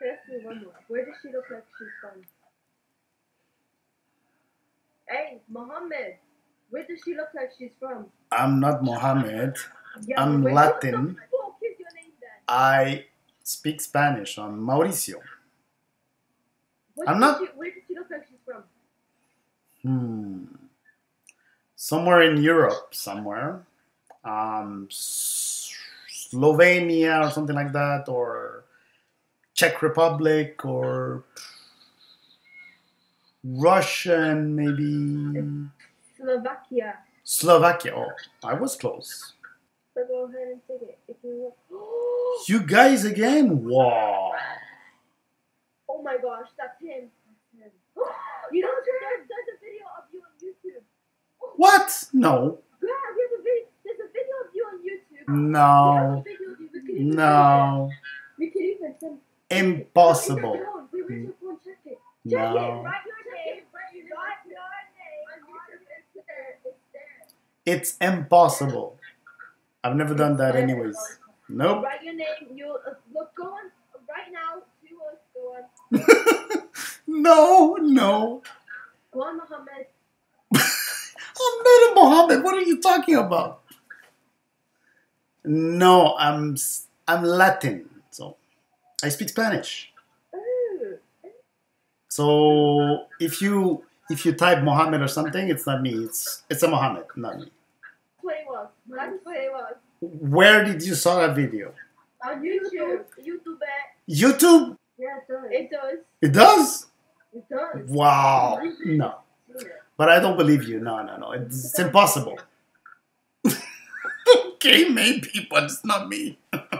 Okay, let's do one more. Where does she look like she's from? Hey, Mohammed. Where does she look like she's from? I'm not Mohammed. Yeah, I'm Latin. Fuck is your name then? I speak Spanish. I'm Mauricio. What I'm not- She, where does she look like she's from? Hmm. Somewhere in Europe, somewhere. Um, Slovenia or something like that, or Czech Republic, or Russian, maybe Slovakia. Slovakia. Oh, I was close. So go ahead and take it. If you want. You guys again? Wow. Oh my gosh, that's him. That's him. You know, there's, there's a video of you on YouTube. What? No. Yeah, there's a, video, there's a video of you on YouTube. No. There's a video of you. We can even No. It. No. Write your name. Write your name. On YouTube, it's there. It's there. It's impossible. I've never done that anyways. Nope. Write your name. You uh, look. Go on right now. To us. Go on. no, no. Go on, Mohammed. I'm not a Mohammed. What are you talking about? No, I'm I'm Latin, I speak Spanish. Ooh. So if you if you type Mohammed or something, it's not me. It's it's a Mohammed, not me. That's what it was. That's what it was. Where did you saw that video? On YouTube. YouTube. YouTube? Yeah, it does. It does? It does. Wow. No. But I don't believe you. No, no, no. It's, it's impossible. okay, maybe, but it's not me.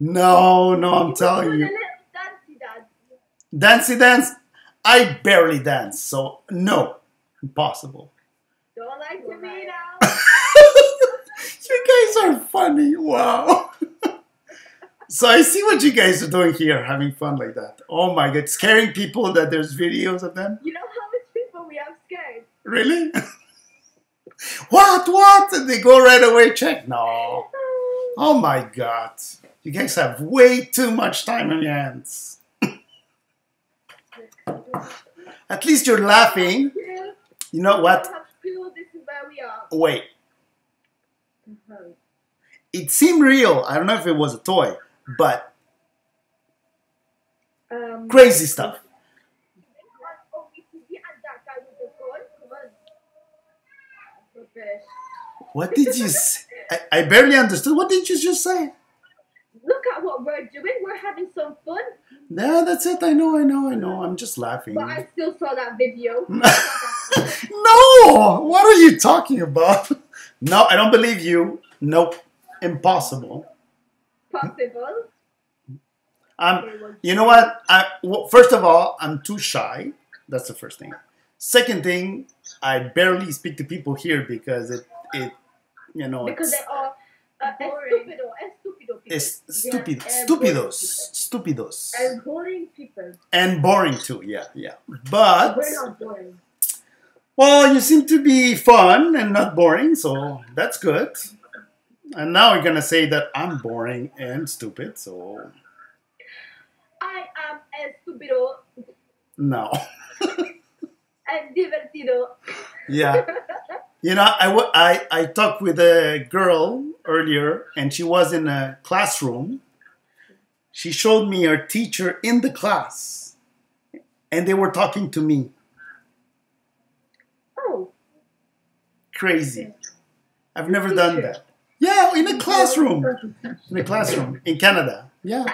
No, no, I'm telling you. Dancey dance? I barely dance, so no. Impossible. Don't like to me now. you guys are funny. Wow. so I see what you guys are doing here, having fun like that. Oh my god, scaring people that there's videos of them? You know how much people we have scared? Really? what? What? And they go right away check? No. Oh my god. You guys have way too much time on your hands. At least you're laughing. You know what? Wait. It seemed real. I don't know if it was a toy, but crazy stuff. What did you say? I, I barely understood. What did you just say? Look at what we're doing. We're having some fun. Yeah, that's it. I know, I know, I know. I'm just laughing. But I still saw that video. no! What are you talking about? No, I don't believe you. Nope. Impossible. Possible. Um, you know what? I, well, first of all, I'm too shy. That's the first thing. Second thing, I barely speak to people here because it, it you know, Because they it's, are uh, estupido, estupido people. it's They stupid, are, uh, boring stupidos, stupidos, people. And boring people. and boring too. Yeah, yeah. But We're not boring. well, you seem to be fun and not boring, so that's good. And now you're gonna say that I'm boring and stupid, so I am a stupido. no. and divertido. Yeah. You know, I, I, I talked with a girl earlier, and she was in a classroom. She showed me her teacher in the class, and they were talking to me. Oh, Crazy. I've never done that. Yeah, in a classroom. In a classroom in Canada. Yeah.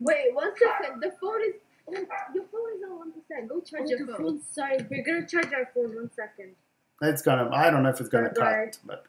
wait one second. The phone is. Oh, your phone is on one percent. Go charge oh, your phone. Sorry, we're gonna charge our phone. One second. It's gonna, I don't know if it's gonna Right. cut, but